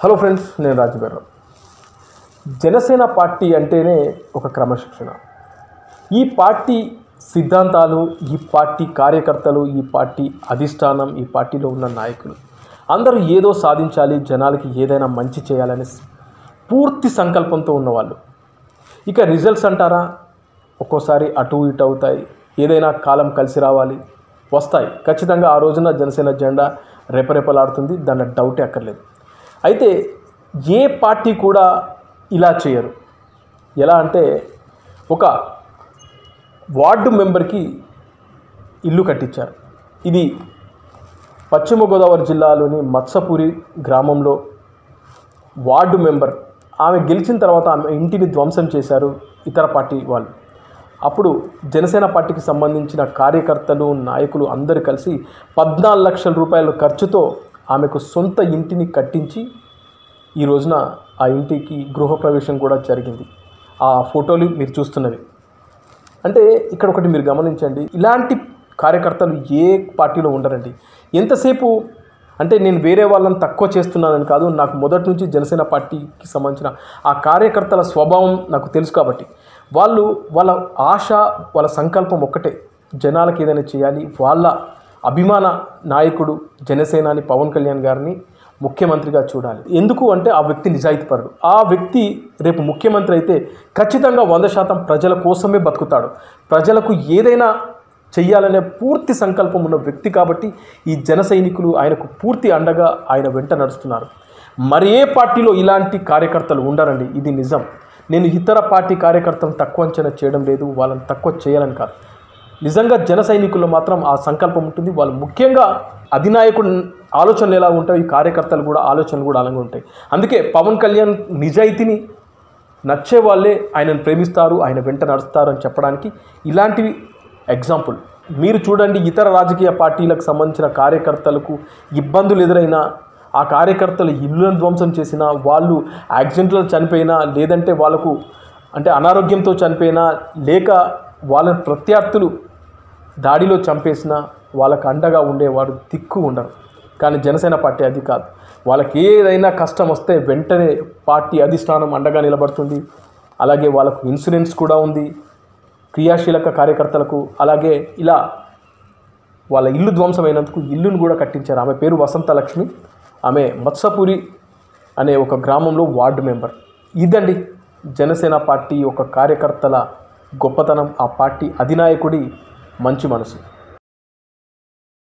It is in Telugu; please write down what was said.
హలో ఫ్రెండ్స్ నేను రాజుగారు జనసేన పార్టీ అంటేనే ఒక క్రమశిక్షణ. ఈ పార్టీ సిద్ధాంతాలు ఈ పార్టీ కార్యకర్తలు ఈ పార్టీ అధిష్టానం ఈ పార్టీలో ఉన్న నాయకులు అందరూ ఏదో సాధించాలి జనాలకి ఏదైనా మంచి చేయాలని పూర్తి సంకల్పంతో ఉన్నవాళ్ళు. ఇక రిజల్ట్స్ అంటారా? ఒక్కోసారి అటు ఇటు అవుతాయి. ఏదైనా కాలం కలిసి రావాలి. వస్తాయి. ఖచ్చితంగా ఆ రోజున జనసేన జెండా రెపరెపలాడుతుంది. దాని డౌటే అక్కర్లేదు. అయితే ఏ పార్టీ కూడా ఇలా చేయరు. ఎలా అంటే ఒక వార్డు మెంబర్కి ఇల్లు కట్టించారు. ఇది పశ్చిమ గోదావరి జిల్లాలోని మత్సపూరి గ్రామంలో వార్డు మెంబర్ ఆమె గెలిచిన తర్వాత ఆమె ఇంటిని ధ్వంసం చేశారు ఇతర పార్టీ వాళ్ళు. అప్పుడు జనసేన పార్టీకి సంబంధించిన కార్యకర్తలు నాయకులు అందరూ కలిసి పద్నాలుగు లక్షల రూపాయల ఖర్చుతో ఆమెకు సొంత ఇంటిని కట్టించి ఈ రోజున ఆ ఇంటికి గృహప్రవేశం కూడా జరిగింది. ఆ ఫోటోలు మీరు చూస్తున్నవి. అంటే ఇక్కడ ఒకటి మీరు గమనించండి. ఇలాంటి కార్యకర్తలు ఏ పార్టీలో ఉండరండి. ఎంతసేపు అంటే నేను వేరే వాళ్ళని తక్కువ చేస్తున్నానని కాదు నాకు మొదటి నుంచి జనసేన పార్టీకి సంబంధించిన ఆ కార్యకర్తల స్వభావం నాకు తెలుసు కాబట్టి. వాళ్ళు వాళ్ళ ఆశ వాళ్ళ సంకల్పం ఒక్కటే. జనాలకు ఏదైనా చేయాలి వాళ్ళ అభిమాన నాయకుడు జనసేనాని పవన్ కళ్యాణ్ గారిని ముఖ్యమంత్రిగా చూడాలి. ఎందుకు అంటే ఆ వ్యక్తి నిజాయితీపరుడు. ఆ వ్యక్తి రేపు ముఖ్యమంత్రి అయితే ఖచ్చితంగా వంద శాతం ప్రజల కోసమే బతుకుతాడు. ప్రజలకు ఏదైనా చెయ్యాలనే పూర్తి సంకల్పం ఉన్న వ్యక్తి కాబట్టి ఈ జన సైనికులు ఆయనకు పూర్తి అండగా ఆయన వెంట నడుస్తున్నారు. మరి ఏ పార్టీలో ఇలాంటి కార్యకర్తలు ఉండరండి. ఇది నిజం. నేను ఇతర పార్టీ కార్యకర్తలను తక్కువ అంచనా చేయడం లేదు. వాళ్ళని తక్కువ చేయాలని కాదు. నిజంగా జన సైనికుల్లో మాత్రం ఆ సంకల్పం ఉంటుంది. వాళ్ళు ముఖ్యంగా అధినాయకుడు ఆలోచనలు ఎలా ఉంటాయి ఈ కార్యకర్తలు కూడా ఆలోచనలు కూడా అలాగే ఉంటాయి. అందుకే పవన్ కళ్యాణ్ నిజాయితీని నచ్చే వాళ్ళే ఆయనను ప్రేమిస్తారు ఆయన వెంట నడుస్తారు అని చెప్పడానికి ఇలాంటివి ఎగ్జాంపుల్. మీరు చూడండి ఇతర రాజకీయ పార్టీలకు సంబంధించిన కార్యకర్తలకు ఇబ్బందులు ఎదురైనా ఆ కార్యకర్తలు ఇల్లులను ధ్వంసం చేసినా వాళ్ళు యాక్సిడెంట్లో చనిపోయినా లేదంటే వాళ్ళకు అంటే అనారోగ్యంతో చనిపోయినా లేక వాళ్ళ ప్రత్యర్థులు దాడిలో చంపేసిన వాళ్ళకు అండగా ఉండేవాడు దిక్కు ఉండరు. కానీ జనసేన పార్టీ అది కాదు. వాళ్ళకి ఏదైనా కష్టం వస్తే వెంటనే పార్టీ అధిష్టానం అండగా నిలబడుతుంది. అలాగే వాళ్ళకు ఇన్సూరెన్స్ కూడా ఉంది. క్రియాశీలక కార్యకర్తలకు అలాగే ఇలా వాళ్ళ ఇల్లు ధ్వంసమైనందుకు ఇల్లును కూడా కట్టించారు. ఆమె పేరు వసంత లక్ష్మి ఆమె మత్సపూరి అనే ఒక గ్రామంలో వార్డు మెంబర్. ఇదండి జనసేన పార్టీ ఒక కార్యకర్తల గొప్పతనం. ఆ పార్టీ అధినాయకుడి మంచి మనసు.